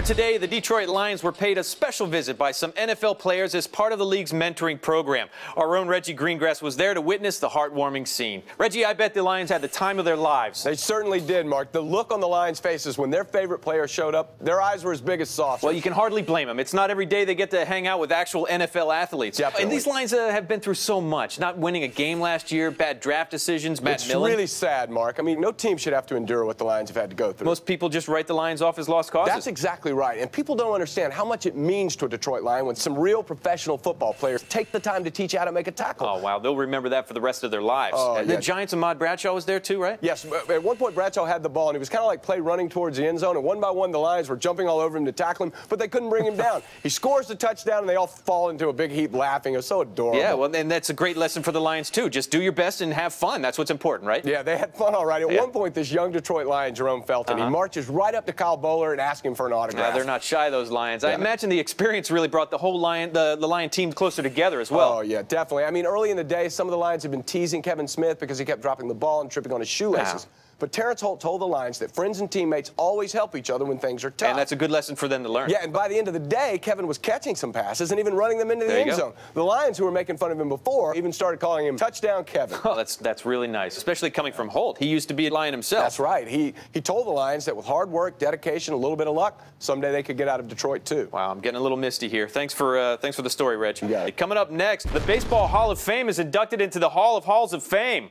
Earlier today, the Detroit Lions were paid a special visit by some NFL players as part of the league's mentoring program. Our own Reggie Greengrass was there to witness the heartwarming scene. Reggie, I bet the Lions had the time of their lives. They certainly did, Mark. The look on the Lions' faces when their favorite player showed up, their eyes were as big as saucers. Well, you can hardly blame them. It's not every day they get to hang out with actual NFL athletes. Definitely. And these Lions uh, have been through so much. Not winning a game last year, bad draft decisions, Matt it's Millen. really sad, Mark. I mean, no team should have to endure what the Lions have had to go through. Most people just write the Lions off as lost causes. That's exactly right. And people don't understand how much it means to a Detroit Lion when some real professional football players take the time to teach you how to make a tackle. Oh, wow. They'll remember that for the rest of their lives. Oh, Uh, the Giants and Ahmad Bradshaw was there too, right? Yes, at one point Bradshaw had the ball, and he was kind of like play running towards the end zone, and one by one the Lions were jumping all over him to tackle him, but they couldn't bring him down. He scores the touchdown, and they all fall into a big heap laughing. It was so adorable. Yeah, well, and that's a great lesson for the Lions, too. Just do your best and have fun. That's what's important, right? Yeah, they had fun all right. At Yeah. one point, this young Detroit Lion, Jerome Felton, he Uh-huh. marches right up to Kyle Boller and asks him for an autograph. Yeah, they're not shy, those Lions. I imagine the experience really brought the whole Lion, the, the Lion team closer together as well. Oh, yeah, definitely. I mean, early in the day, some of the Lions had been teasing Kevin Smith because he kept dropping the ball and tripping on his shoelaces. Wow. But Terrence Holt told the Lions that friends and teammates always help each other when things are tough. and that's a good lesson for them to learn. Yeah, and by the end of the day, Kevin was catching some passes and even running them into the There end go. zone. The Lions, who were making fun of him before, even started calling him Touchdown Kevin. Oh, that's that's really nice, especially coming from Holt. He used to be a Lion himself. That's right. He he told the Lions that with hard work, dedication, a little bit of luck, someday they could get out of Detroit too. Wow, I'm getting a little misty here. Thanks for uh, thanks for the story, Reg. got it. Coming up next, the Baseball Hall of Fame is inducted into the Hall of Halls of Fame.